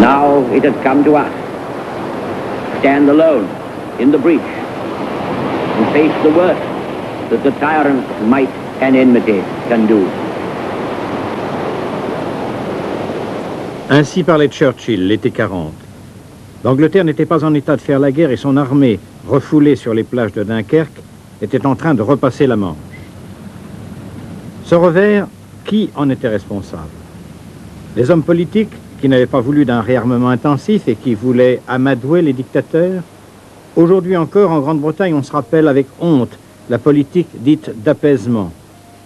Now it had come to us. Stand alone in the breach and face the worst that the tyrant's might and enmity can do. Ainsi parlait Churchill l'été 40. L'Angleterre n'était pas en état de faire la guerre et son armée, refoulée sur les plages de Dunkerque, était en train de repasser la Manche. Ce revers, qui en était responsable? Les hommes politiques qui n'avaient pas voulu d'un réarmement intensif et qui voulaient amadouer les dictateurs Aujourd'hui encore, en Grande-Bretagne, on se rappelle avec honte la politique dite d'apaisement.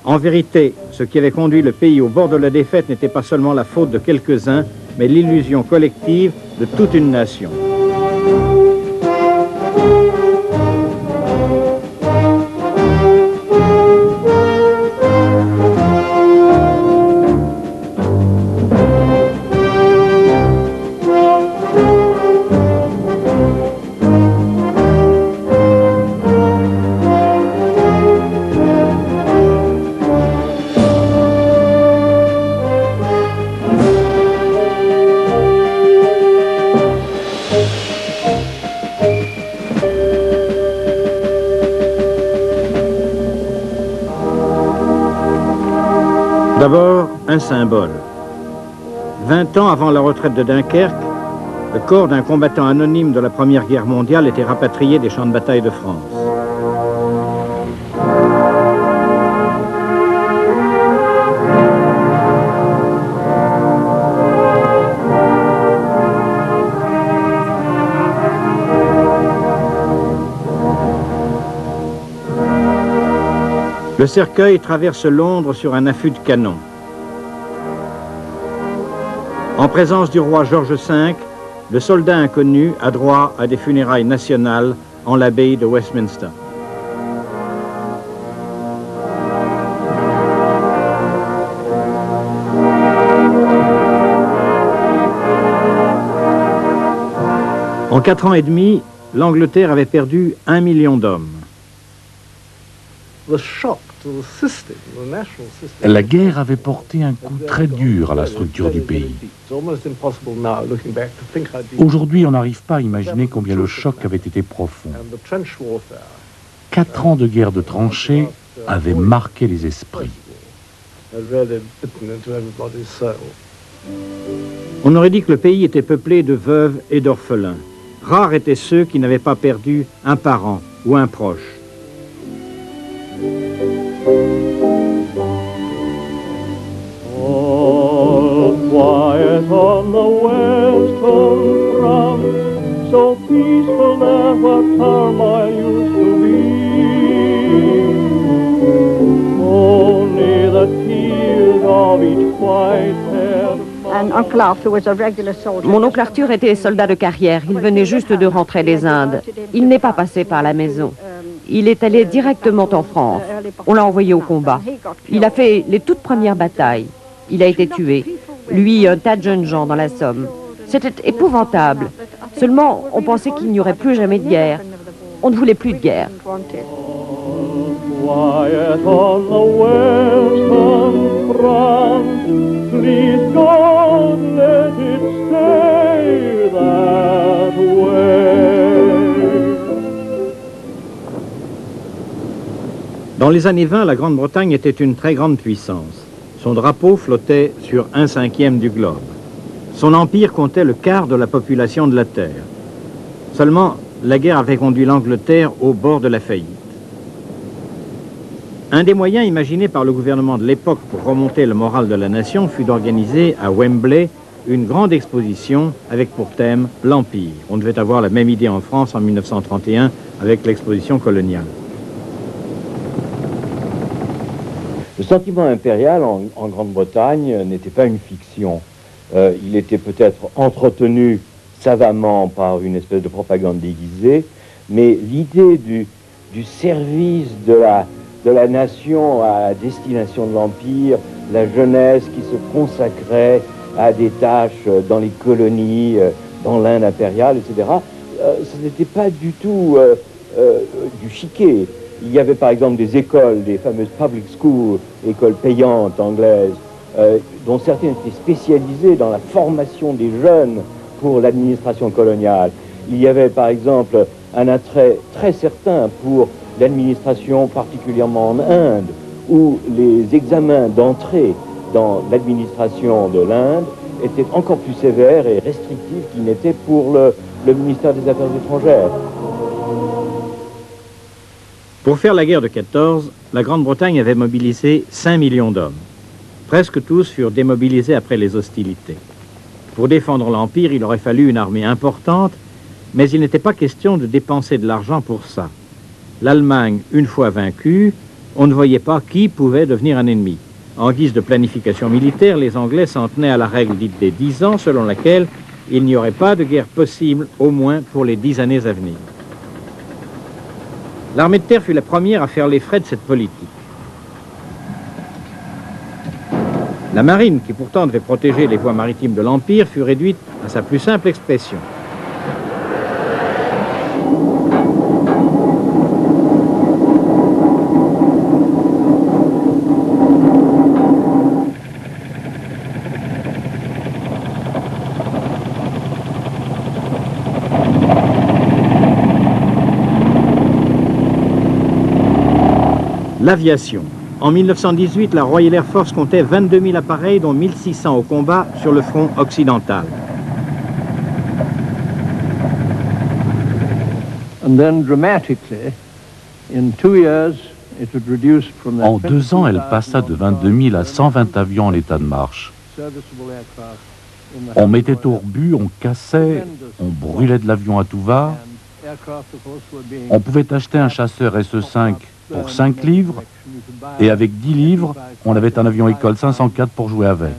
En vérité, ce qui avait conduit le pays au bord de la défaite n'était pas seulement la faute de quelques-uns, mais l'illusion collective de toute une nation. D'abord, un symbole. Vingt ans avant la retraite de Dunkerque, le corps d'un combattant anonyme de la Première Guerre mondiale était rapatrié des champs de bataille de France. Le cercueil traverse Londres sur un affût de canon. En présence du roi George V, le soldat inconnu a droit à des funérailles nationales en l'abbaye de Westminster. En quatre ans et demi, l'Angleterre avait perdu un million d'hommes. La guerre avait porté un coup très dur à la structure du pays. Aujourd'hui, on n'arrive pas à imaginer combien le choc avait été profond. Quatre ans de guerre de tranchées avaient marqué les esprits. On aurait dit que le pays était peuplé de veuves et d'orphelins. Rares étaient ceux qui n'avaient pas perdu un parent ou un proche. On the western front, so peaceful there where turmoil used to be. Only the tears of each white-haired Mon oncle Arthur était soldat de carrière. Il venait juste de rentrer des Indes. Il n'est pas passé par la maison. Il est allé directement en France. On l'a envoyé au combat. Il a fait les toutes premières batailles. Il a été tué. Lui, un tas de jeunes gens dans la Somme. C'était épouvantable. Seulement, on pensait qu'il n'y aurait plus jamais de guerre. On ne voulait plus de guerre. Dans les années 20, la Grande-Bretagne était une très grande puissance. Son drapeau flottait sur un cinquième du globe. Son empire comptait le quart de la population de la Terre. Seulement, la guerre avait conduit l'Angleterre au bord de la faillite. Un des moyens imaginés par le gouvernement de l'époque pour remonter le moral de la nation fut d'organiser à Wembley une grande exposition avec pour thème l'Empire. On devait avoir la même idée en France en 1931 avec l'exposition coloniale. Le sentiment impérial en, Grande-Bretagne n'était pas une fiction. Euh, il était peut-être entretenu savamment par une espèce de propagande déguisée, mais l'idée du, service de la, nation à destination de l'Empire, la jeunesse qui se consacrait à des tâches dans les colonies, euh, dans l'Inde impériale, etc., euh, ce n'était pas du tout du chiquet. Il y avait par exemple des écoles, des fameuses public schools, écoles payantes anglaises, euh, dont certaines étaient spécialisées dans la formation des jeunes pour l'administration coloniale. Il y avait par exemple un attrait très certain pour l'administration, particulièrement en Inde, où les examens d'entrée dans l'administration de l'Inde étaient encore plus sévères et restrictifs qu'ils n'étaient pour le, le ministère des Affaires étrangères. Pour faire la guerre de 14, la Grande-Bretagne avait mobilisé 5 millions d'hommes. Presque tous furent démobilisés après les hostilités. Pour défendre l'Empire, il aurait fallu une armée importante, mais il n'était pas question de dépenser de l'argent pour ça. L'Allemagne, une fois vaincue, on ne voyait pas qui pouvait devenir un ennemi. En guise de planification militaire, les Anglais s'en tenaient à la règle dite des dix ans, selon laquelle il n'y aurait pas de guerre possible, au moins pour les dix années à venir. L'armée de terre fut la première à faire les frais de cette politique. La marine, qui pourtant devait protéger les voies maritimes de l'Empire, fut réduite à sa plus simple expression. L'aviation. En 1918, la Royal Air Force comptait 22 000 appareils, dont 1600 au combat sur le front occidental. En deux ans, elle passa de 22 000 à 120 avions en état de marche. On mettait au rebut, on cassait, on brûlait de l'avion à tout va. On pouvait acheter un chasseur SE-5 pour 5 livres, et avec 10 livres, on avait un avion école 504 pour jouer avec.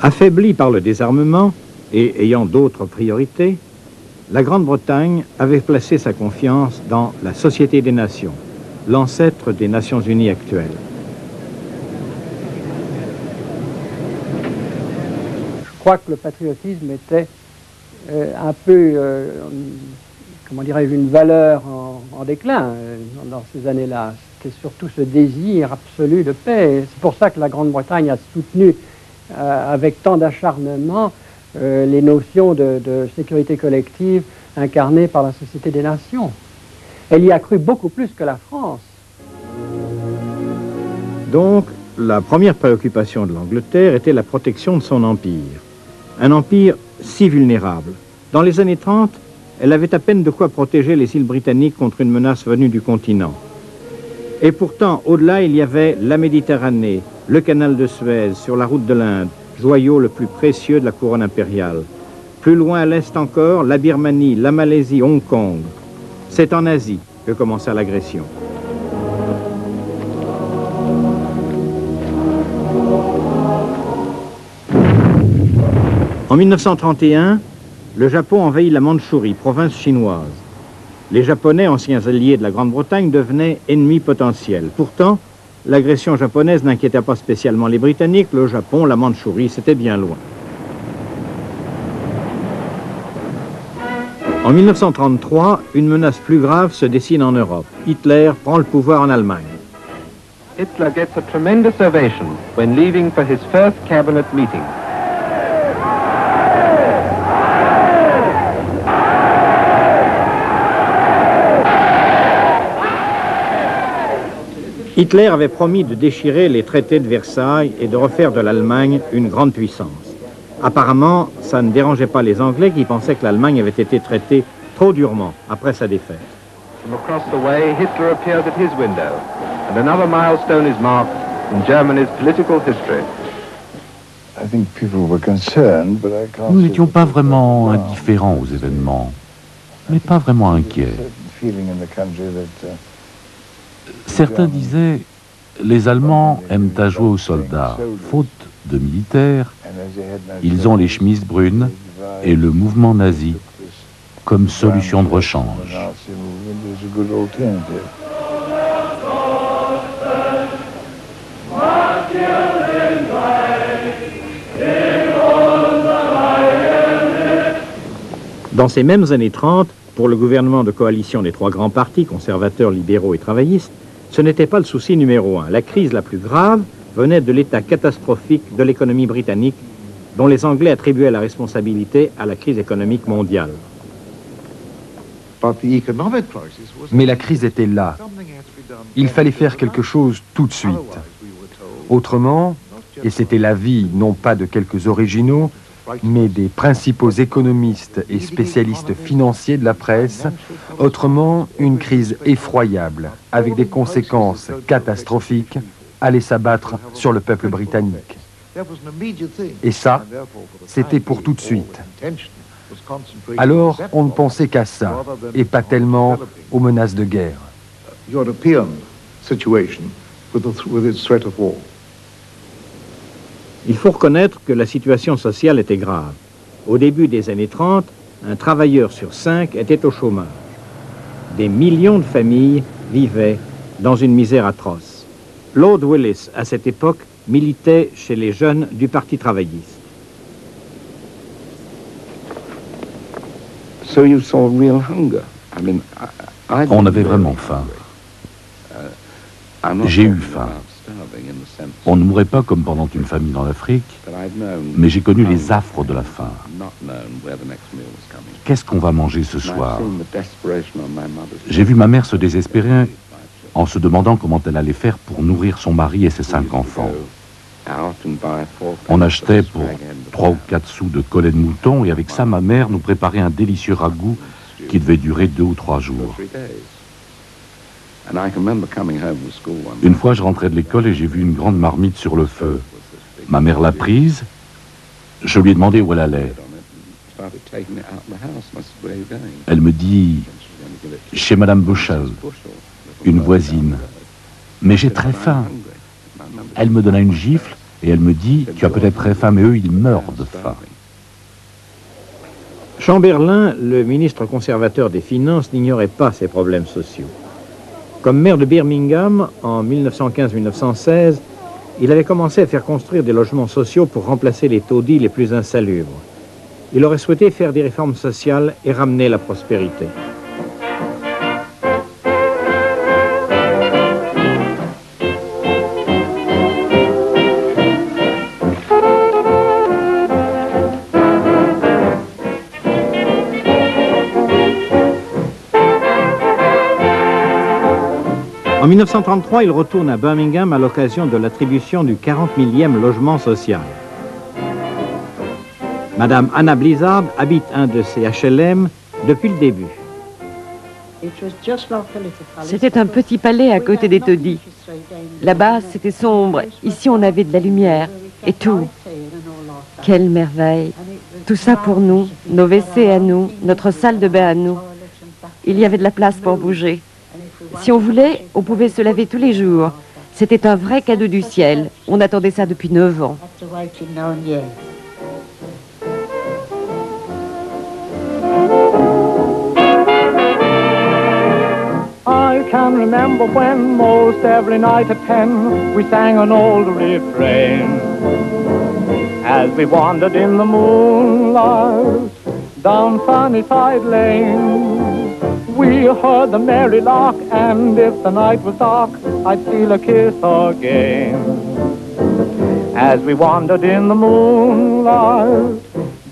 Affaiblie par le désarmement et ayant d'autres priorités, la Grande-Bretagne avait placé sa confiance dans la Société des Nations, l'ancêtre des Nations Unies actuelles. Que le patriotisme était euh, un peu, euh, comment dirais-je, une valeur en, déclin euh, dans ces années-là. C'était surtout ce désir absolu de paix. C'est pour ça que la Grande-Bretagne a soutenu avec tant d'acharnement les notions de, de, sécurité collective incarnées par la Société des Nations. Elle y a cru beaucoup plus que la France. Donc, la première préoccupation de l'Angleterre était la protection de son empire. Un empire si vulnérable. Dans les années 30, elle avait à peine de quoi protéger les îles britanniques contre une menace venue du continent. Et pourtant, au-delà, il y avait la Méditerranée, le canal de Suez, sur la route de l'Inde, joyau le plus précieux de la couronne impériale. Plus loin à l'est encore, la Birmanie, la Malaisie, Hong Kong. C'est en Asie que commença l'agression. 1931, le Japon envahit la Mandchourie, province chinoise. Les Japonais, anciens alliés de la Grande-Bretagne, devenaient ennemis potentiels. Pourtant, l'agression japonaise n'inquiétait pas spécialement les Britanniques. Le Japon, la Mandchourie, c'était bien loin. En 1933, une menace plus grave se dessine en Europe. Hitler prend le pouvoir en Allemagne. Hitler gets a tremendous ovation when leaving for his first cabinet meeting. Hitler avait promis de déchirer les traités de Versailles et de refaire de l'Allemagne une grande puissance. Apparemment, ça ne dérangeait pas les Anglais qui pensaient que l'Allemagne avait été traitée trop durement après sa défaite. across the way, Hitler appeared at his window, and another milestone is marked in Germany's political history. Nous n'étions pas vraiment indifférents aux événements, mais pas vraiment inquiets. Certains disaient les Allemands aiment à jouer aux soldats. Faute de militaires, ils ont les chemises brunes et le mouvement nazi comme solution de rechange. Dans ces mêmes années 30, pour le gouvernement de coalition des trois grands partis, conservateurs, libéraux et travaillistes, ce n'était pas le souci numéro un. La crise la plus grave venait de l'état catastrophique de l'économie britannique dont les Anglais attribuaient la responsabilité à la crise économique mondiale. Mais la crise était là. Il fallait faire quelque chose tout de suite. Autrement, et c'était l'avis non pas de quelques originaux, mais des principaux économistes et spécialistes financiers de la presse, autrement une crise effroyable, avec des conséquences catastrophiques, allait s'abattre sur le peuple britannique. Et ça, c'était pour tout de suite. Alors, on ne pensait qu'à ça, et pas tellement aux menaces de guerre. Il faut reconnaître que la situation sociale était grave. Au début des années 30, un travailleur sur cinq était au chômage. Des millions de familles vivaient dans une misère atroce. Lord Willis, à cette époque, militait chez les jeunes du Parti travailliste. On avait vraiment faim. J'ai eu faim. On ne mourrait pas comme pendant une famine en Afrique, mais j'ai connu les affres de la faim. Qu'est-ce qu'on va manger ce soir? J'ai vu ma mère se désespérer en se demandant comment elle allait faire pour nourrir son mari et ses cinq enfants. On achetait pour trois ou quatre sous de collet de mouton et avec ça, ma mère nous préparait un délicieux ragoût qui devait durer deux ou trois jours. Une fois, je rentrais de l'école et j'ai vu une grande marmite sur le feu. Ma mère l'a prise. Je lui ai demandé où elle allait. Elle me dit, chez Madame Bushel, une voisine. Mais j'ai très faim. Elle me donna une gifle et elle me dit, tu as peut-être très faim, mais eux, ils meurent de faim. Chamberlain, le ministre conservateur des Finances, n'ignorait pas ces problèmes sociaux. Comme maire de Birmingham en 1915-1916, il avait commencé à faire construire des logements sociaux pour remplacer les taudis les plus insalubres. Il aurait souhaité faire des réformes sociales et ramener la prospérité. En 1933, il retourne à Birmingham à l'occasion de l'attribution du 40 millième logement social. Madame Anna Blizzard habite un de ces HLM depuis le début. C'était un petit palais à côté des taudis. Là-bas, c'était sombre. Ici, on avait de la lumière et tout. Quelle merveille. Tout ça pour nous, nos WC à nous, notre salle de bain à nous. Il y avait de la place pour bouger. Si on voulait, on pouvait se laver tous les jours. C'était un vrai cadeau du ciel. On attendait ça depuis neuf ans. I can remember when most every night at ten we sang an old refrain as we wandered in the moonlight down Sunny Side Lane. We heard the merry lark, and if the night was dark, I'd steal a kiss again. As we wandered in the moonlight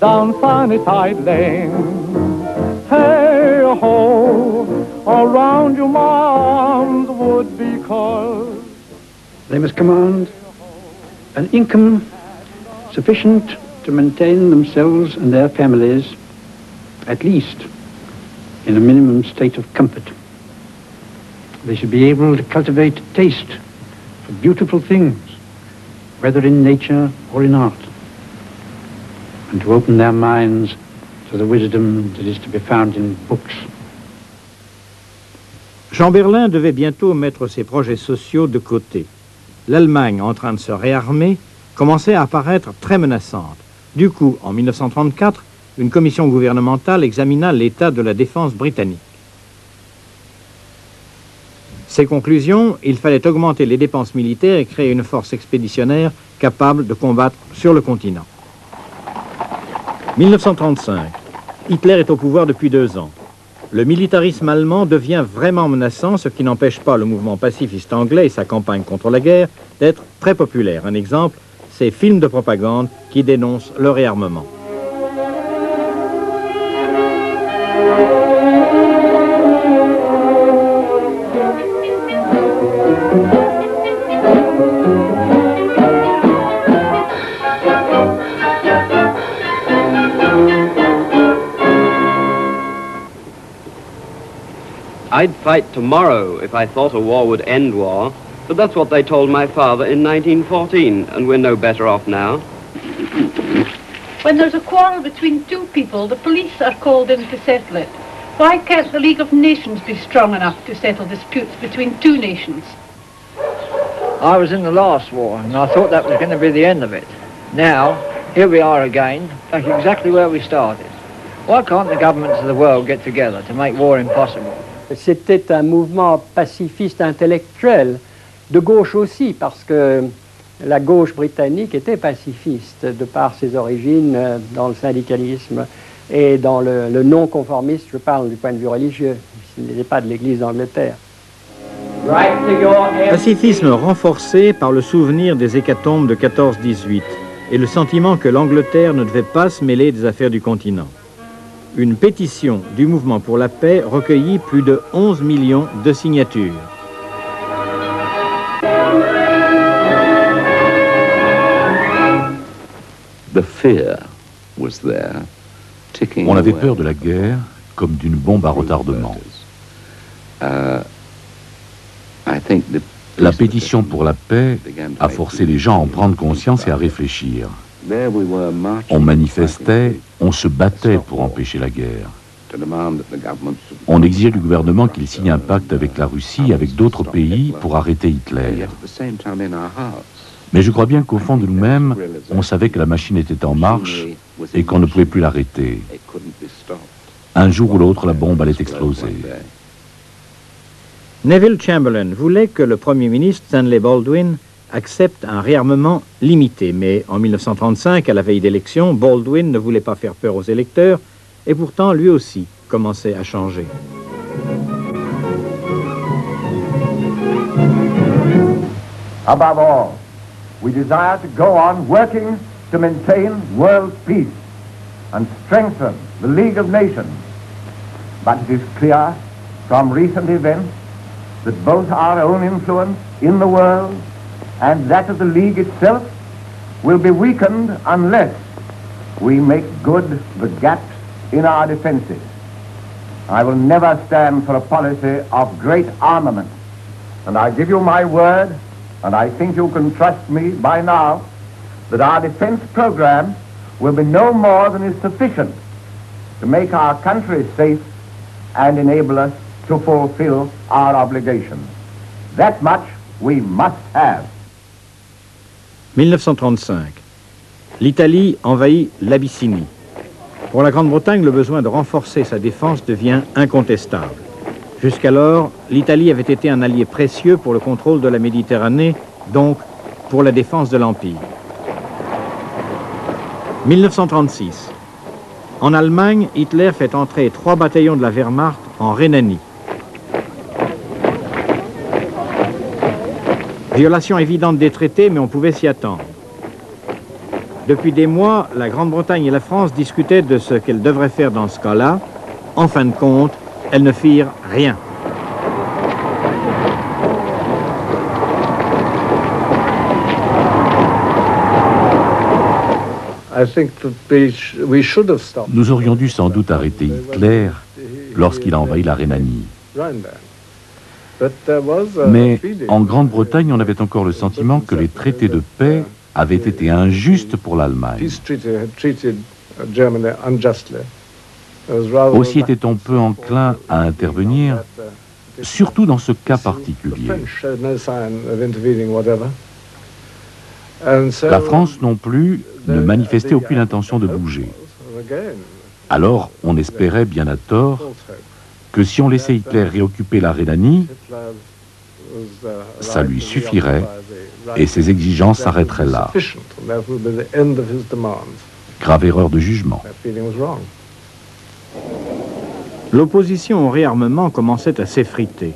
down Sunny Side Lane. Hey ho, around you my arms would be curled. They must command an income sufficient to maintain themselves and their families, at least in a minimum state of comfort. They should be able to cultivate taste for beautiful things, whether in nature or in art, and to open their minds to the wisdom that is to be found in books. Chamberlain devait bientôt mettre ses projets sociaux de côté. L'Allemagne, en train de se réarmer, commençait à apparaître très menaçante. Du coup, en 1934, une commission gouvernementale examina l'état de la défense britannique. Ses conclusions, il fallait augmenter les dépenses militaires et créer une force expéditionnaire capable de combattre sur le continent. 1935. Hitler est au pouvoir depuis deux ans. le militarisme allemand devient vraiment menaçant, ce qui n'empêche pas le mouvement pacifiste anglais et sa campagne contre la guerre d'être très populaire. Un exemple, ces films de propagande qui dénoncent le réarmement. I'd fight tomorrow if I thought a war would end war, but that's what they told my father in 1914, and we're no better off now. When there's a quarrel between two people, the police are called in to settle it. Why can't the League of Nations be strong enough to settle disputes between two nations? I was in the last war, and I thought that was going to be the end of it. Now, here we are again, back exactly where we started. Why can't the governments of the world get together to make war impossible? C'était un mouvement pacifiste intellectuel, de gauche aussi, parce que la gauche britannique était pacifiste de par ses origines euh, dans le syndicalisme et dans le, le non-conformisme, je parle du point de vue religieux, ce n'est pas de l'Église d'Angleterre. Pacifisme renforcé par le souvenir des hécatombes de 14-18 et le sentiment que l'Angleterre ne devait pas se mêler des affaires du continent. Une pétition du mouvement pour la paix recueillit plus de 11 millions de signatures. On avait peur de la guerre comme d'une bombe à retardement. La pétition pour la paix a forcé les gens à en prendre conscience et à réfléchir. On manifestait, on se battait pour empêcher la guerre. On exigeait du gouvernement qu'il signe un pacte avec la Russie avec d'autres pays pour arrêter Hitler. Mais je crois bien qu'au fond de nous-mêmes, on savait que la machine était en marche et qu'on ne pouvait plus l'arrêter. Un jour ou l'autre, la bombe allait exploser. Neville Chamberlain voulait que le Premier ministre Stanley Baldwin accepte un réarmement limité. Mais en 1935, à la veille d'élection, Baldwin ne voulait pas faire peur aux électeurs et pourtant lui aussi commençait à changer. Above all, we desire to go on working to maintain world peace and strengthen the League of Nations. But it is clear from recent events that both our own influence in the world and that of the League itself will be weakened unless we make good the gaps in our defenses. I will never stand for a policy of great armament, and I give you my word, and I think you can trust me by now, that our defense program will be no more than is sufficient to make our country safe and enable us to fulfill our obligations. That much we must have. 1935. L'Italie envahit l'Abyssinie. Pour la Grande-Bretagne, le besoin de renforcer sa défense devient incontestable. Jusqu'alors, l'Italie avait été un allié précieux pour le contrôle de la Méditerranée, donc pour la défense de l'Empire. 1936. En Allemagne, Hitler fait entrer trois bataillons de la Wehrmacht en Rhénanie. Violation évidente des traités, mais on pouvait s'y attendre. Depuis des mois, la Grande-Bretagne et la France discutaient de ce qu'elles devraient faire dans ce cas-là. En fin de compte, elles ne firent rien. Nous aurions dû sans doute arrêter Hitler lorsqu'il a envahi la Rhénanie. Mais en Grande-Bretagne, on avait encore le sentiment que les traités de paix avaient été injustes pour l'Allemagne. Aussi était-on peu enclin à intervenir, surtout dans ce cas particulier. La France non plus ne manifestait aucune intention de bouger. Alors on espérait, bien à tort, que si on laissait Hitler réoccuper la Rhénanie, ça lui suffirait et ses exigences s'arrêteraient là. Grave erreur de jugement. L'opposition au réarmement commençait à s'effriter.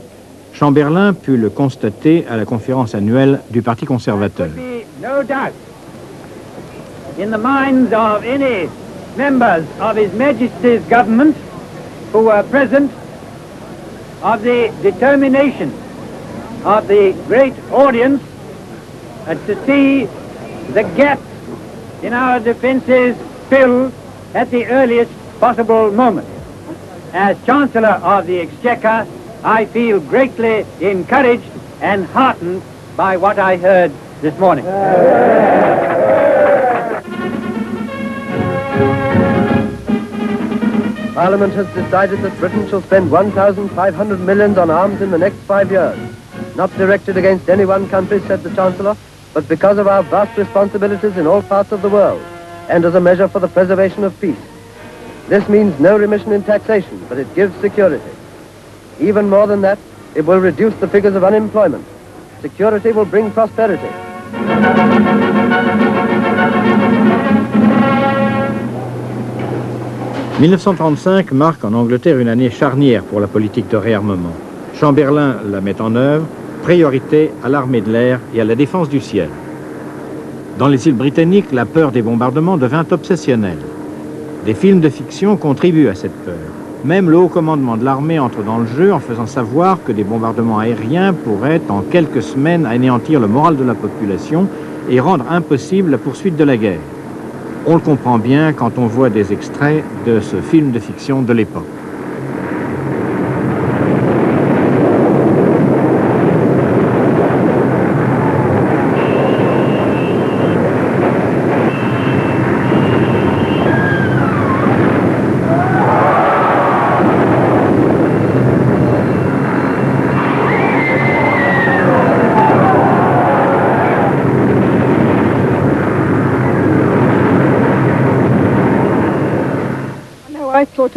Chamberlain put le constater à la conférence annuelle du Parti conservateur. In the minds of any members of His Majesty's government who were present of the determination of the great audience uh, to see the gaps in our defences filled at the earliest possible moment. As Chancellor of the Exchequer, I feel greatly encouraged and heartened by what I heard this morning. Parliament has decided that Britain shall spend 1,500 millions on arms in the next five years. Not directed against any one country, said the Chancellor, but because of our vast responsibilities in all parts of the world, and as a measure for the preservation of peace. This means no remission in taxation, but it gives security. Even more than that, it will reduce the figures of unemployment. Security will bring prosperity. 1935 marque en Angleterre une année charnière pour la politique de réarmement. Chamberlain la met en œuvre, priorité à l'armée de l'air et à la défense du ciel. Dans les îles britanniques, la peur des bombardements devint obsessionnelle. Des films de fiction contribuent à cette peur. Même le haut commandement de l'armée entre dans le jeu en faisant savoir que des bombardements aériens pourraient en quelques semaines anéantir le moral de la population et rendre impossible la poursuite de la guerre. On le comprend bien quand on voit des extraits de ce film de fiction de l'époque.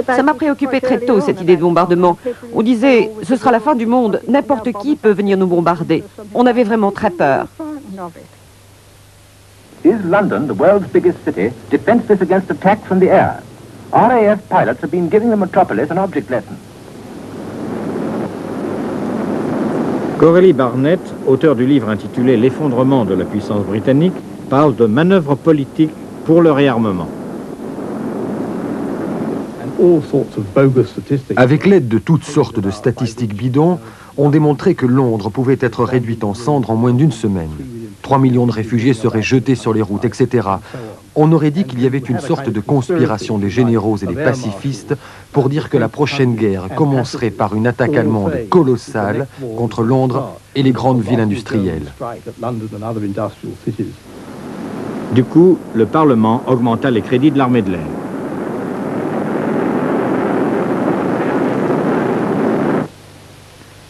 Ça m'a préoccupé très tôt, cette idée de bombardement. On disait, ce sera la fin du monde, n'importe qui peut venir nous bombarder. On avait vraiment très peur. Is London, the world's biggest city, defenseless against attack from the air? RAF pilots have been giving the metropolis an object lesson. Coralie Barnett, auteur du livre intitulé L'effondrement de la puissance britannique, parle de manœuvres politiques pour le réarmement. Avec l'aide de toutes sortes de statistiques bidons, on démontrait que Londres pouvait être réduite en cendres en moins d'une semaine. 3 millions de réfugiés seraient jetés sur les routes, etc. On aurait dit qu'il y avait une sorte de conspiration des généraux et des pacifistes pour dire que la prochaine guerre commencerait par une attaque allemande colossale contre Londres et les grandes villes industrielles. Du coup, le Parlement augmenta les crédits de l'armée de l'air.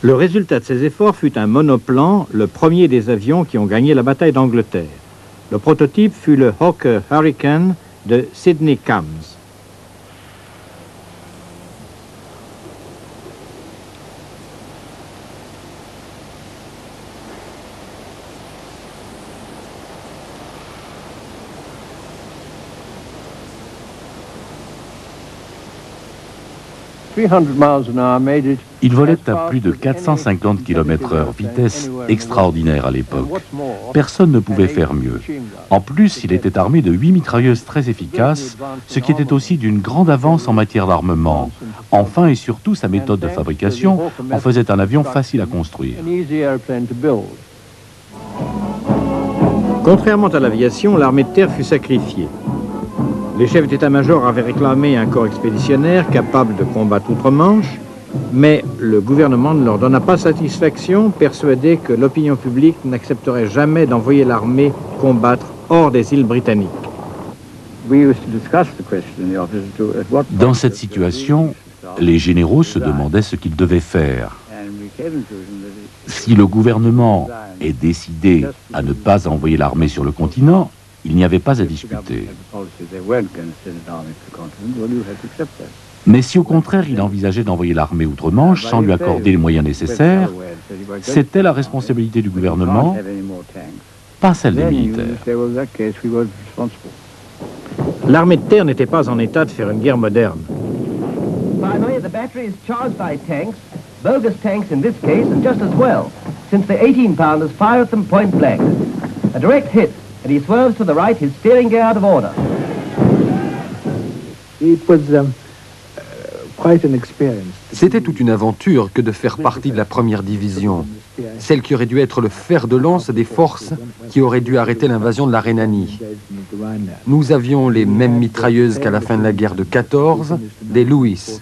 Le résultat de ces efforts fut un monoplan, le premier des avions qui ont gagné la bataille d'Angleterre. Le prototype fut le Hawker Hurricane de Sidney Cams. Il volait à plus de 450 km/h, vitesse extraordinaire à l'époque. Personne ne pouvait faire mieux. En plus, il était armé de huit mitrailleuses très efficaces, ce qui était aussi d'une grande avance en matière d'armement. Enfin et surtout, sa méthode de fabrication en faisait un avion facile à construire. Contrairement à l'aviation, l'armée de terre fut sacrifiée. Les chefs d'état-major avaient réclamé un corps expéditionnaire capable de combattre outre-Manche, mais le gouvernement ne leur donna pas satisfaction, persuadé que l'opinion publique n'accepterait jamais d'envoyer l'armée combattre hors des îles britanniques. Dans cette situation, les généraux se demandaient ce qu'ils devaient faire. Si le gouvernement est décidé à ne pas envoyer l'armée sur le continent, il n'y avait pas à discuter. Mais si au contraire il envisageait d'envoyer l'armée outre-Manche sans lui accorder les moyens nécessaires, c'était la responsabilité du gouvernement, pas celle des militaires. L'armée de terre n'était pas en état de faire une guerre moderne. Finally, the battery is charged by tanks, bogus tanks in this case, and just as well, since the 18-pounders fire at them point blank. A direct hit, and he swerves to the right, his steering gear out of order. It was um, uh, quite an experience. C'était toute une aventure que de faire partie de la première division, celle qui aurait dû être le fer de lance des forces qui auraient dû arrêter l'invasion de la Rhénanie. Nous avions les mêmes mitrailleuses qu'à la fin de la guerre de 14, des Lewis.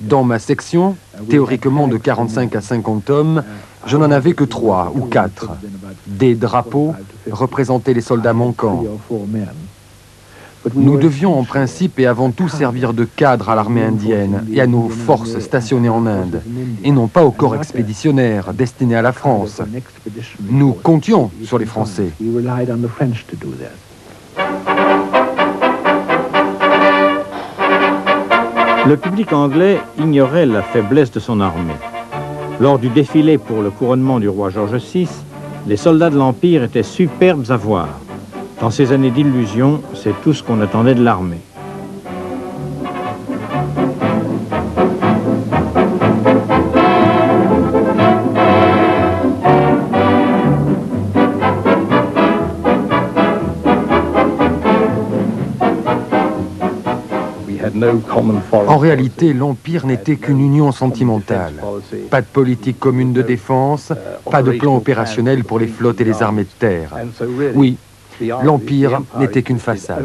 Dans ma section, théoriquement de 45 à 50 hommes, je n'en avais que trois ou quatre. Des drapeaux représentaient les soldats manquants. Nous devions en principe et avant tout servir de cadre à l'armée indienne et à nos forces stationnées en Inde, et non pas au corps expéditionnaire destiné à la France. Nous comptions sur les Français. Le public anglais ignorait la faiblesse de son armée. Lors du défilé pour le couronnement du roi George VI, les soldats de l'Empire étaient superbes à voir. Dans ces années d'illusion, c'est tout ce qu'on attendait de l'armée. En réalité, l'Empire n'était qu'une union sentimentale. Pas de politique commune de défense, pas de plan opérationnel pour les flottes et les armées de terre. Oui, l'Empire n'était qu'une façade.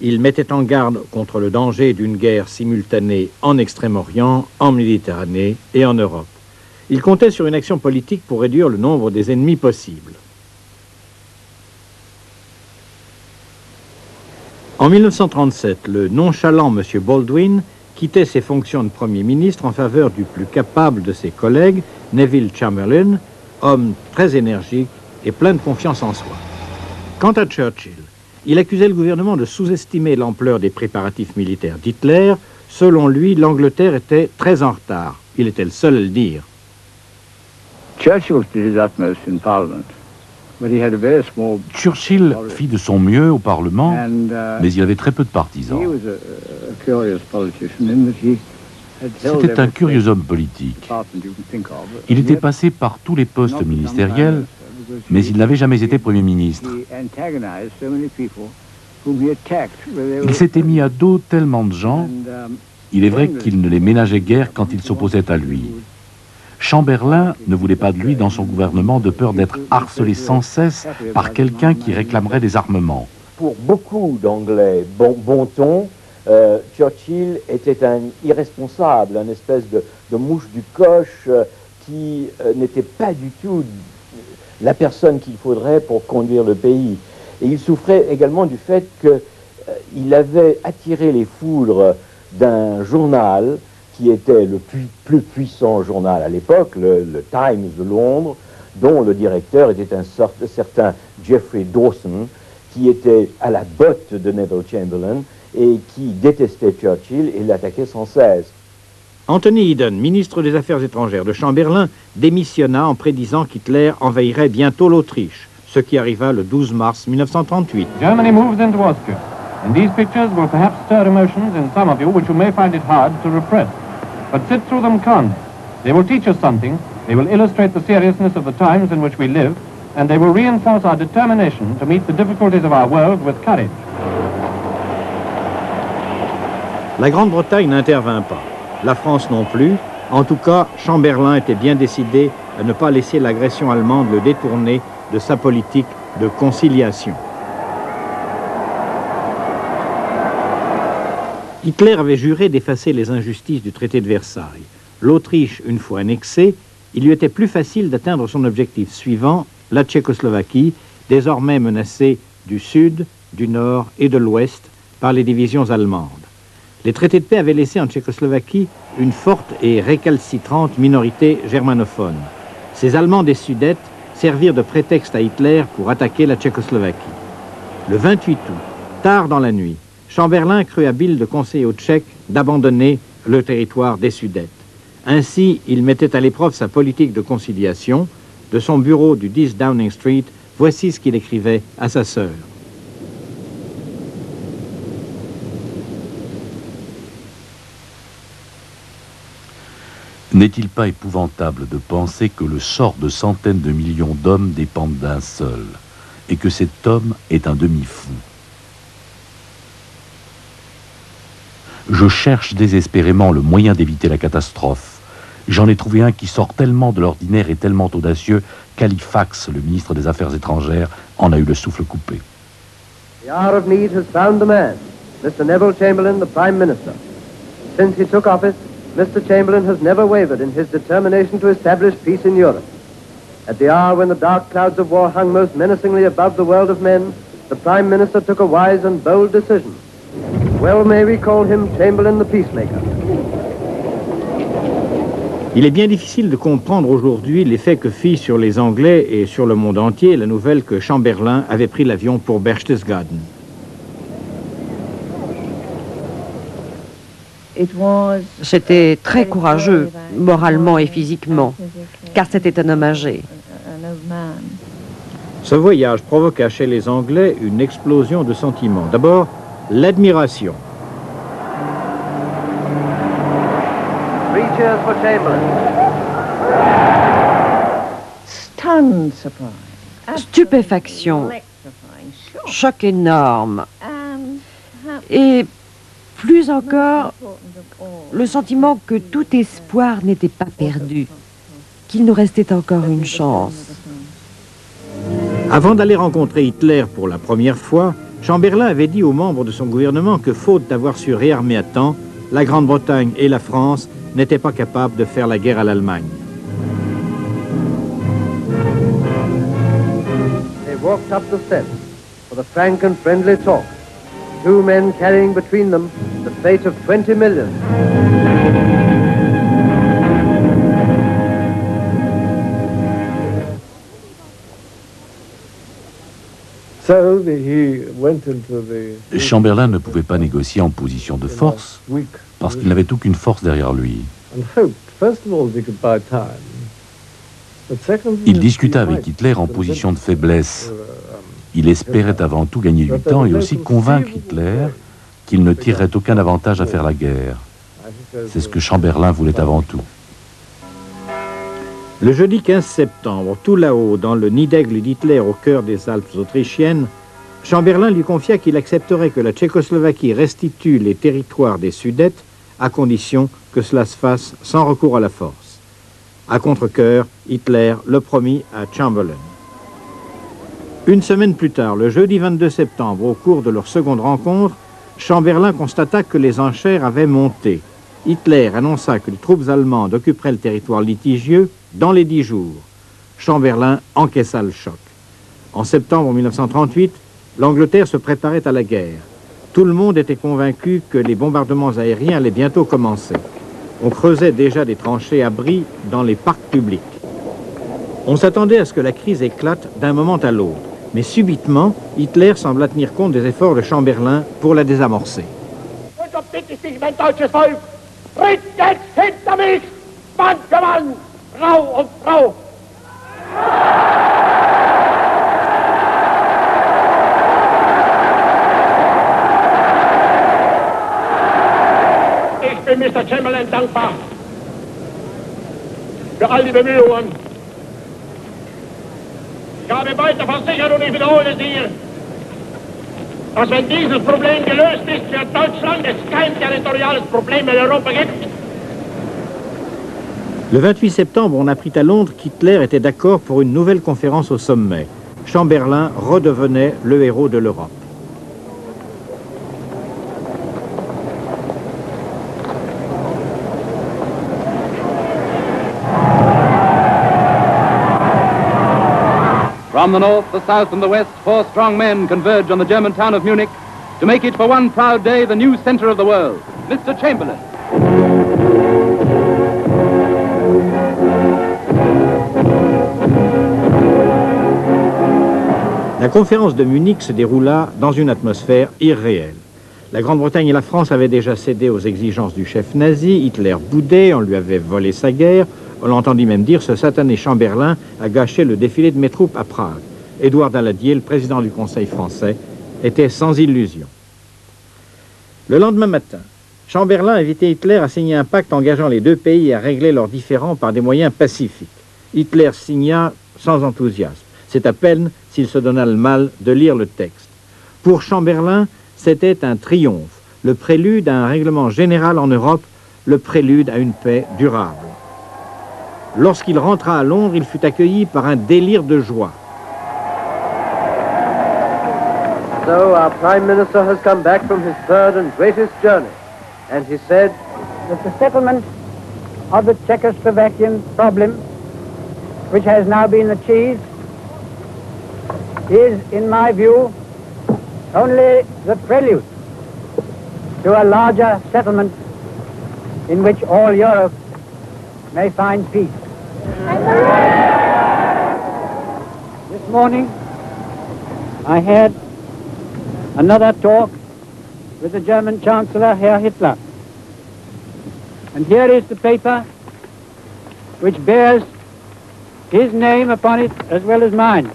ils mettaient en garde contre le danger d'une guerre simultanée en Extrême-Orient, en Méditerranée et en Europe. Ils comptaient sur une action politique pour réduire le nombre des ennemis possibles. En 1937, le nonchalant M. Baldwin quittait ses fonctions de Premier ministre en faveur du plus capable de ses collègues, Neville Chamberlain, homme très énergique et plein de confiance en soi. Quant à Churchill, il accusait le gouvernement de sous-estimer l'ampleur des préparatifs militaires d'Hitler. Selon lui, l'Angleterre était très en retard. Il était le seul à le dire. Churchill did his utmost in Parliament, but he had a very small. Churchill fit de son mieux au Parlement, uh, mais il avait très peu de partisans. He was a, a curious politician in that he had held C'était un curieux homme politique. Il était passé par tous les postes ministériels, minister, mais il n'avait jamais été Premier ministre. He antagonized so many people whom he attacked. where they Il s'était mis à dos tellement de gens, And, um, il est vrai qu'il ne les ménageait guère quand ils s'opposaient à lui. Chamberlain ne voulait pas de lui dans son gouvernement de peur d'être harcelé sans cesse par quelqu'un qui réclamerait des armements. Pour beaucoup d'Anglais bon, bon ton, euh, Churchill était un irresponsable, un espèce de, de mouche du coche euh, qui euh, n'était pas du tout la personne qu'il faudrait pour conduire le pays. Et il souffrait également du fait qu'il avait attiré les foudres d'un journal qui était le plus, puissant journal à l'époque, le, Times de Londres, dont le directeur était un sort- certain Geoffrey Dawson, qui était à la botte de Neville Chamberlain et qui détestait Churchill et l'attaquait sans cesse. Anthony Eden, ministre des Affaires étrangères de Chamberlain, démissionna en prédisant qu'Hitler envahirait bientôt l'Autriche, ce qui arriva le 12 mars 1938. Germany moves into Austria, and these pictures will perhaps stir emotions in some of you which you may find it hard to repress. But sit through them calmly. They will teach us something, they will illustrate the seriousness of the times in which we live, and they will reinforce our determination to meet the difficulties of our world with courage. La Grande-Bretagne n'intervint pas, la France non plus. En tout cas, Chamberlain était bien décidé à ne pas laisser l'agression allemande le détourner de sa politique de conciliation. Hitler avait juré d'effacer les injustices du traité de Versailles. L'Autriche, une fois annexée, il lui était plus facile d'atteindre son objectif suivant, la Tchécoslovaquie, désormais menacée du sud, du nord et de l'ouest par les divisions allemandes. Les traités de paix avaient laissé en Tchécoslovaquie une forte et récalcitrante minorité germanophone. Ces Allemands des Sudètes servirent de prétexte à Hitler pour attaquer la Tchécoslovaquie. Le 28 août, tard dans la nuit, Chamberlain crut habile de conseiller aux Tchèques d'abandonner le territoire des Sudètes. Ainsi, il mettait à l'épreuve sa politique de conciliation. De son bureau du 10 Downing Street, voici ce qu'il écrivait à sa sœur. N'est-il pas épouvantable de penser que le sort de centaines de millions d'hommes dépend d'un seul, et que cet homme est un demi-fou? Je cherche désespérément le moyen d'éviter la catastrophe. J'en ai trouvé un qui sort tellement de l'ordinaire et tellement audacieux qu'Halifax, le ministre des Affaires étrangères, en a eu le souffle coupé. The hour of need has found the man, Mr. Neville Chamberlain, the Prime Minister. Since he took office, Mr. Chamberlain has never wavered in his determination to establish peace in Europe. At the hour when the dark clouds of war hung most menacingly above the world of men, the Prime Minister took a wise and bold decision. Well may we call him Chamberlain the Peacemaker. Il est bien difficile de comprendre aujourd'hui l'effet que fit sur les Anglais et sur le monde entier la nouvelle que Chamberlain avait pris l'avion pour Berchtesgaden. C'était très courageux, moralement et physiquement, car c'était un homme âgé. Ce voyage provoqua chez les Anglais une explosion de sentiments. D'abord, l'admiration. Stupéfaction. Choc énorme. Et plus encore, le sentiment que tout espoir n'était pas perdu, qu'il nous restait encore une chance. Avant d'aller rencontrer Hitler pour la première fois, Chamberlain avait dit aux membres de son gouvernement que, faute d'avoir su réarmer à temps, la Grande-Bretagne et la France n'étaient pas capables de faire la guerre à l'Allemagne. They walked up the steps for the frank and friendly talk. Two men carrying between them the fate of 20 million. Chamberlain ne pouvait pas négocier en position de force parce qu'il n'avait aucune force derrière lui. Il discuta avec Hitler en position de faiblesse. Il espérait avant tout gagner du temps et aussi convaincre Hitler qu'il ne tirerait aucun avantage à faire la guerre. C'est ce que Chamberlain voulait avant tout. Le jeudi 15 septembre, tout là-haut, dans le nid d'aigle d'Hitler au cœur des Alpes autrichiennes, Chamberlain lui confia qu'il accepterait que la Tchécoslovaquie restitue les territoires des Sudètes à condition que cela se fasse sans recours à la force. À contre-coeur, Hitler le promit à Chamberlain. Une semaine plus tard, le jeudi 22 septembre, au cours de leur seconde rencontre, Chamberlain constata que les enchères avaient monté. Hitler annonça que les troupes allemandes occuperaient le territoire litigieux dans les dix jours. Chamberlain encaissa le choc. En septembre 1938, l'Angleterre se préparait à la guerre. Tout le monde était convaincu que les bombardements aériens allaient bientôt commencer. On creusait déjà des tranchées abris dans les parcs publics. On s'attendait à ce que la crise éclate d'un moment à l'autre. Mais subitement, Hitler sembla tenir compte des efforts de Chamberlain pour la désamorcer. Le 28 septembre, on apprit à Londres qu'Hitler était d'accord pour une nouvelle conférence au sommet. Chamberlain redevenait le héros de l'Europe. From the north, the south, and the west, four strong men converge on the German town of Munich to make it for one proud day the new center of the world. Mr. Chamberlain. La conférence de Munich se déroula dans une atmosphère irréelle. La Grande-Bretagne et la France avaient déjà cédé aux exigences du chef nazi, Hitler boudait, on lui avait volé sa guerre, on l'entendit même dire ce satané Chamberlain a gâché le défilé de mes troupes à Prague. Édouard Daladier, le président du Conseil français, était sans illusion. Le lendemain matin, Chamberlain invitait Hitler à signer un pacte engageant les deux pays à régler leurs différends par des moyens pacifiques. Hitler signa sans enthousiasme. C'est à peine s'il se donna le mal de lire le texte. Pour Chamberlain, c'était un triomphe, le prélude à un règlement général en Europe, le prélude à une paix durable. Lorsqu'il rentra à Londres, il fut accueilli par un délire de joie. So our Prime Minister has come back from his third and greatest journey, and he said that the settlement of the Czechoslovakian problem, which has now been achieved, is, in my view, only the prelude to a larger settlement in which all Europe may find peace. This morning, I had another talk with the German Chancellor, Herr Hitler. And here is the paper which bears his name upon it as well as mine.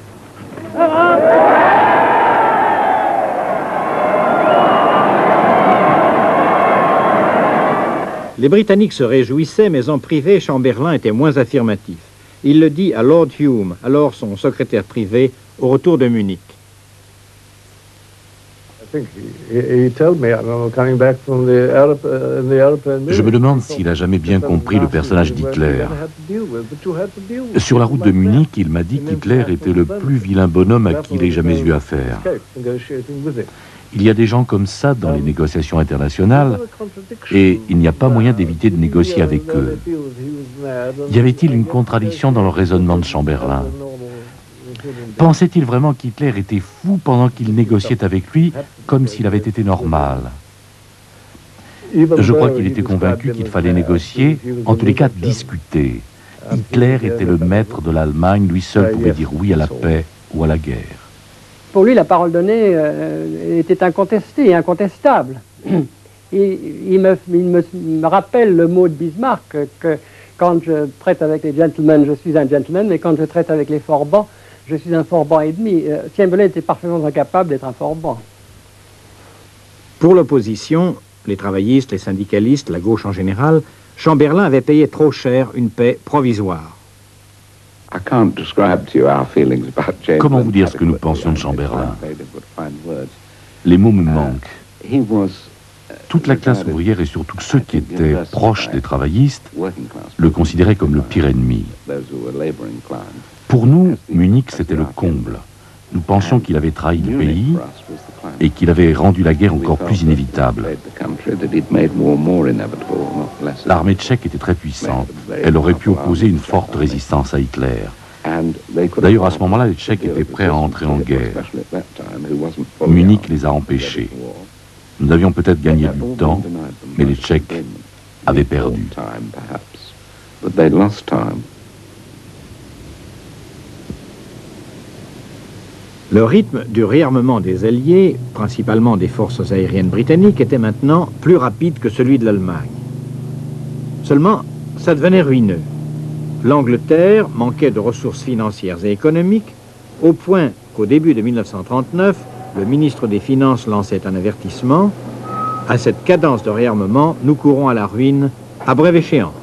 Les Britanniques se réjouissaient, mais en privé, Chamberlain était moins affirmatif. Il le dit à Lord Hume, alors son secrétaire privé, au retour de Munich. Je me demande s'il a jamais bien compris le personnage d'Hitler. Sur la route de Munich, il m'a dit qu'Hitler était le plus vilain bonhomme à qui il ait jamais eu affaire. Il y a des gens comme ça dans les négociations internationales et il n'y a pas moyen d'éviter de négocier avec eux. Y avait-il une contradiction dans le raisonnement de Chamberlain? Pensait-il vraiment qu'Hitler était fou pendant qu'il négociait avec lui comme s'il avait été normal? Je crois qu'il était convaincu qu'il fallait négocier, en tous les cas discuter. Hitler était le maître de l'Allemagne, lui seul pouvait dire oui à la paix ou à la guerre. Pour lui, la parole donnée euh, était incontestée, incontestable. Il, me, rappelle le mot de Bismarck que quand je traite avec les gentlemen, je suis un gentleman, mais quand je traite avec les forbans, je suis un forban et demi. Euh, Chamberlain était parfaitement incapable d'être un forban. Pour l'opposition, les travaillistes, les syndicalistes, la gauche en général, Chamberlain avait payé trop cher une paix provisoire. Comment vous dire ce que nous pensions de Chamberlain Les mots me manquent. Toute la classe ouvrière et surtout ceux qui étaient proches des travaillistes le considéraient comme le pire ennemi. Pour nous, Munich, c'était le comble. Nous pensions qu'il avait trahi le pays et qu'il avait rendu la guerre encore plus inévitable. L'armée tchèque était très puissante. Elle aurait pu opposer une forte résistance à Hitler. D'ailleurs, à ce moment-là, les Tchèques étaient prêts à entrer en guerre. Munich les a empêchés. Nous avions peut-être gagné du temps, mais les Tchèques avaient perdu. Le rythme du réarmement des Alliés, principalement des forces aériennes britanniques, était maintenant plus rapide que celui de l'Allemagne. Seulement, ça devenait ruineux. L'Angleterre manquait de ressources financières et économiques, au point qu'au début de 1939, le ministre des Finances lançait un avertissement. À cette cadence de réarmement, nous courons à la ruine à brève échéance.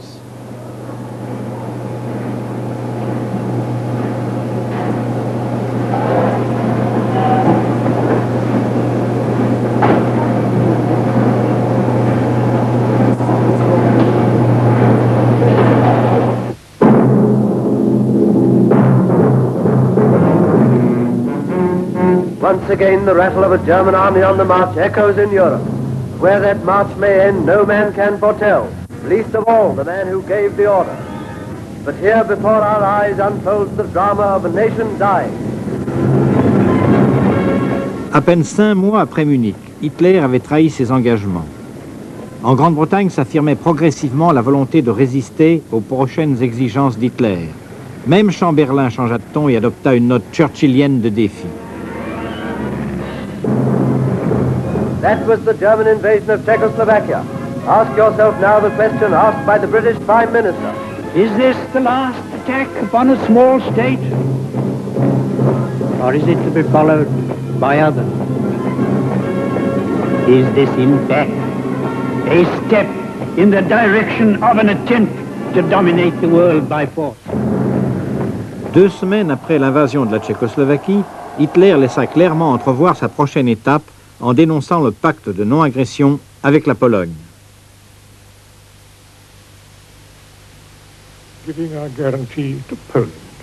Once again, the rattle of a German army on the march echoes in Europe. Where that march may end, no man can foretell, least of all the man who gave the order. But here before our eyes unfolds the drama of a nation dying, À peine cinq mois après Munich, Hitler avait trahi ses engagements. En Grande-Bretagne s'affirmait progressivement la volonté de résister aux prochaines exigences d'Hitler. Même Chamberlain changea de ton et adopta une note churchillienne de défi. That was the German invasion of Czechoslovakia. Ask yourself now the question asked by the British Prime Minister. Is this the last attack upon a small state? Or is it to be followed by others? Is this in fact a step in the direction of an attempt to dominate the world by force? Deux semaines après l'invasion de la Tchécoslovaquie, Hitler laissa clairement entrevoir sa prochaine étape en dénonçant le pacte de non-agression avec la Pologne.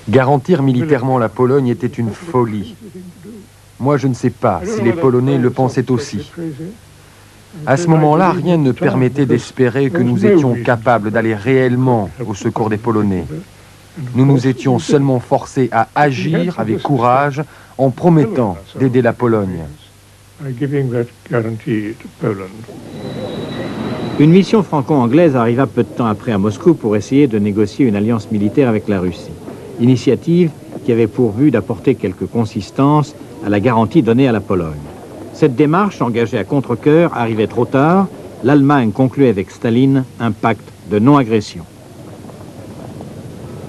Garantir militairement la Pologne était une folie. Moi, je ne sais pas si les Polonais le pensaient aussi. À ce moment-là, rien ne permettait d'espérer que nous étions capables d'aller réellement au secours des Polonais. Nous nous étions seulement forcés à agir avec courage en promettant d'aider la Pologne. Une mission franco-anglaise arriva peu de temps après à Moscou pour essayer de négocier une alliance militaire avec la Russie. Initiative qui avait pour but d'apporter quelque consistance à la garantie donnée à la Pologne. Cette démarche, engagée à contre-coeur, arrivait trop tard. L'Allemagne concluait avec Staline un pacte de non-agression.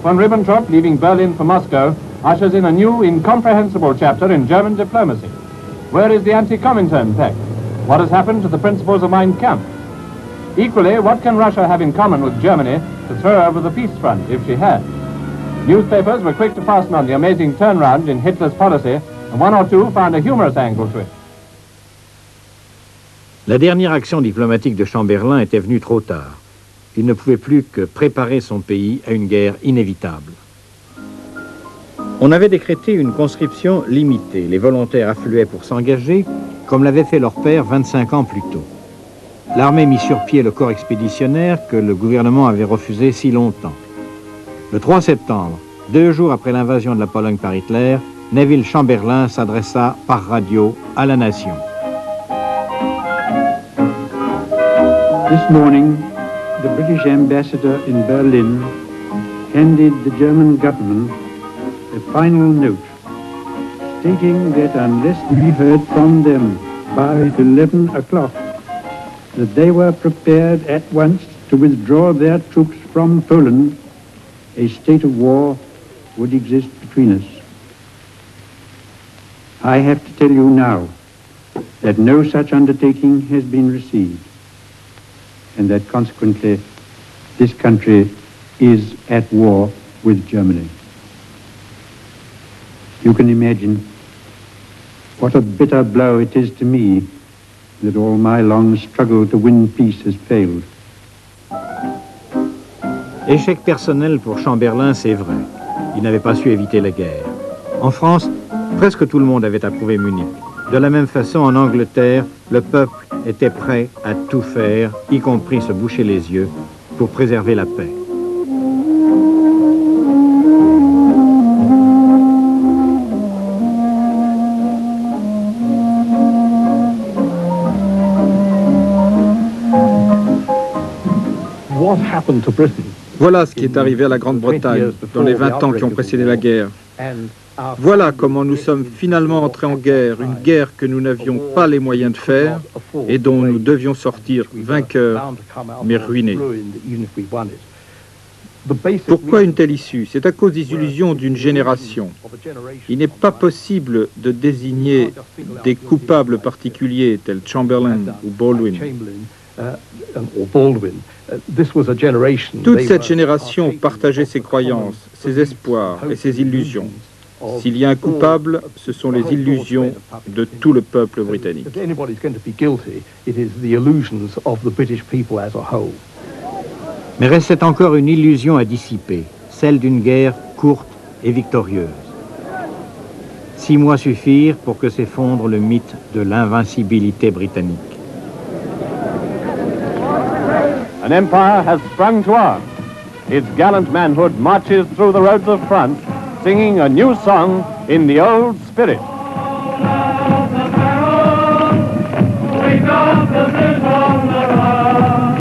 Von Ribbentrop, leaving Berlin for Moscow, ushers in a new, incomprehensible chapter in German diplomacy. Where is the anti-Comintern pact? What has happened to the principles of Mein Kampf? Equally, what can Russia have in common with Germany to throw over the peace front, if she had? Newspapers were quick to fasten on the amazing turnaround in Hitler's policy, and one or two found a humorous angle to it. La dernière action diplomatique de Chamberlain était venue trop tard. Il ne pouvait plus que préparer son pays à une guerre inévitable. On avait décrété une conscription limitée. Les volontaires affluaient pour s'engager, comme l'avait fait leur père 25 ans plus tôt. L'armée mit sur pied le corps expéditionnaire que le gouvernement avait refusé si longtemps. Le 3 septembre, deux jours après l'invasion de la Pologne par Hitler, Neville Chamberlain s'adressa par radio à la nation. This morning, the British ambassador in Berlin handed the German government a final note stating that unless we heard from them by 11 o'clock, that they were prepared at once to withdraw their troops from Poland, a state of war would exist between us. I have to tell you now that no such undertaking has been received and that consequently this country is at war with Germany. You can imagine what a bitter blow it is to me that all my long struggle to win peace has failed. Échec personnel pour Chamberlain, c'est vrai. Il n'avait pas su éviter la guerre. En France, presque tout le monde avait approuvé Munich. De la même façon, en Angleterre, le peuple était prêt à tout faire, y compris se boucher les yeux, pour préserver la paix. Voilà ce qui est arrivé à la Grande-Bretagne dans les 20 ans qui ont précédé la guerre. Voilà comment nous sommes finalement entrés en guerre, une guerre que nous n'avions pas les moyens de faire et dont nous devions sortir vainqueurs, mais ruinés. Pourquoi une telle issue? C'est à cause des illusions d'une génération. Il n'est pas possible de désigner des coupables particuliers tels Chamberlain ou Baldwin. Toute cette génération partageait ses croyances, ses espoirs et ses illusions. S'il y a un coupable, ce sont les illusions de tout le peuple britannique. Mais restait encore une illusion à dissiper, celle d'une guerre courte et victorieuse. Six mois suffirent pour que s'effondre le mythe de l'invincibilité britannique. An empire has sprung to arms. Its gallant manhood marches through the roads of France, singing a new song in the old spirit.